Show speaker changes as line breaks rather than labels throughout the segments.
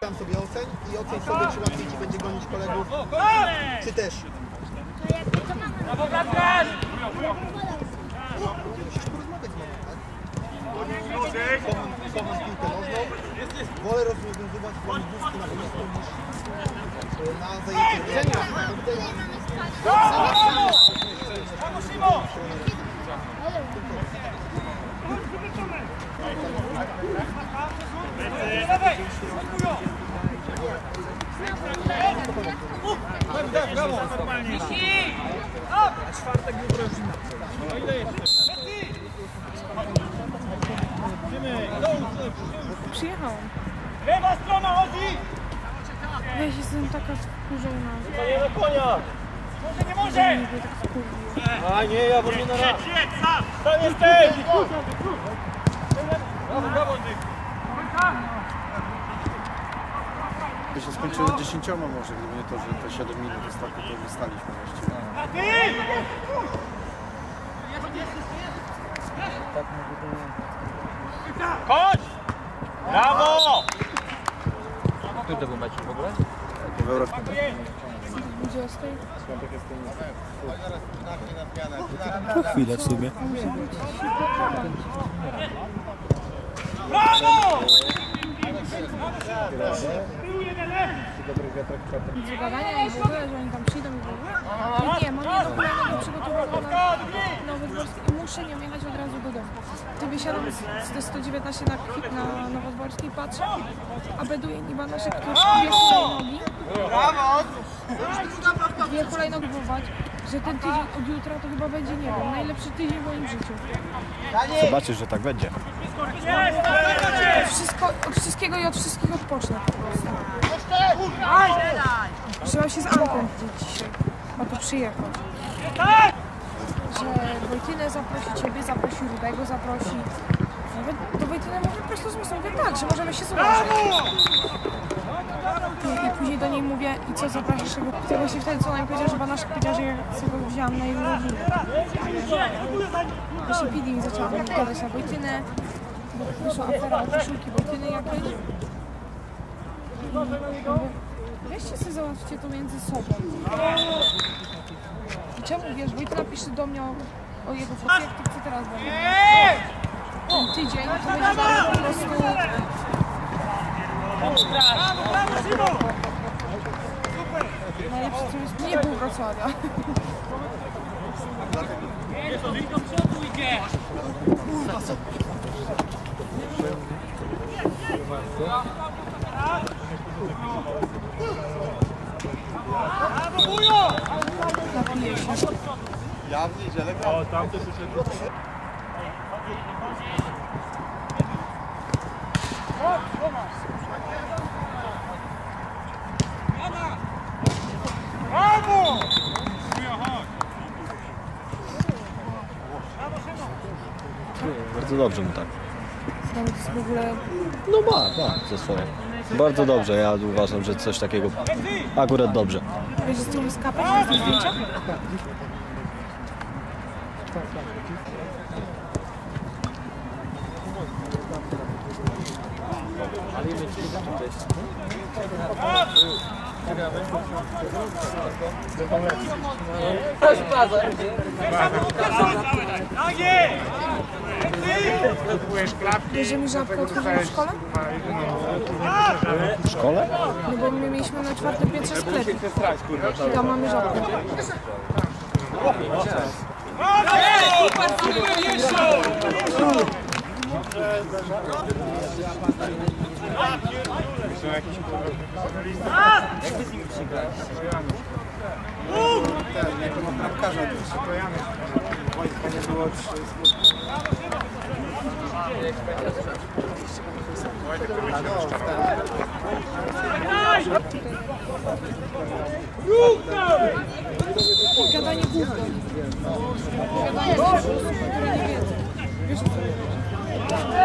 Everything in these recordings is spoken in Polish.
Tam sobie oceń i oceń sobie, czy Matwici będzie gonić kolegów, czy też.
Brawo, bratkarz!
No, musisz porozmawiać z mamą, tak? Komu z piłkę nożną? Wolę rozwiązywać wojewódzki na boisku niż na
zajęcie. Dobra! Misi! Up!
Przyjechałam.
Lewa strona chodzi!
Weź, jestem taka wkurzona.
Nie do konia! Może, nie może!
Tak.
A nie, ja wolę na raz. Tam jesteś! Brawo, brawo, Andrzej.
By się skończyło 10 może, gdyby nie to, że te 7 minut ostatnio to wystaliśmy właściwie.
A ty! Chodź! Brawo!
Który to był mecz w ogóle?
W Europie.
20.
Po chwilę w sumie.
Nic do gadania i w ogóle, że oni tam przyjdą i w ogóle. Nie, nie, mam jedną planową przygotowaną na Nowodworskie i muszę nią jechać od razu do domu. Ty wysiadam z, te 119 na, na Nowodworskie i patrzę, a Beduin i Banaszek, który dwie hulajnogi, dwie hulajnogi wołać, że ten tydzień od jutra to chyba będzie, nie wiem, najlepszy tydzień w moim życiu.
Zobaczysz, że tak będzie.
Wszystkiego i od wszystkich odpocznę po prostu. Trzeba się z Anką widzieć dzisiaj, ma tu przyjechać. Że Wojtynę zaprosi, ciebie zaprosi, Rudego zaprosi. Nawet do Wojtyny mówię prosto z myślą, mówię tak, że możemy się zobaczyć. I, I później do niej mówię, i co, zapraszasz tego? To właśnie wtedy, co ona mi powiedziała, że Banaszek powiedział, że ja sobie go wzięłam na jego rodzinę. Właśnie Pidi mi zaczęła gadać na Wojtynę, bo wyszła afera koszulki Wojtyny jakieś. Mówię, Weźcie sobie załatwcie to między sobą. I czemu wiesz, Wojtyna pisze do mnie o, o jego focie, jak to chce teraz będzie. Ten tydzień to będzie po prostu...
Brawo, brawo, Szymon!
Najlepszy to jest nie pół Wrocławia.
Do przodu idzie! Brawo, Bujo!
Ja w niedzielę
O, tamte przyszedł. Brawo!
Bardzo dobrze mu tak.
Tam jest w ogóle...
No ma, ma ze swoje. Bardzo dobrze, ja uważam, że coś takiego akurat dobrze.
Wiesz, z tyłu skapać na zdjęcia?
Tak jest!
Wiesz, że mi żabkę otworzyli w szkole?
W szkole?
No bo my mieliśmy na czwartym piętrze sklep. I tam mamy żabkę.
Jako na bramkarza też. Wojtka nie było
I gadanie gówno. Gadanie gówno, które nie wiedzą. Wiesz co?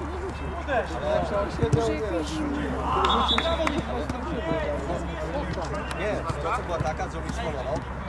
Może jakoś
Nie, sytuacja była taka, że on mi szkoła, no.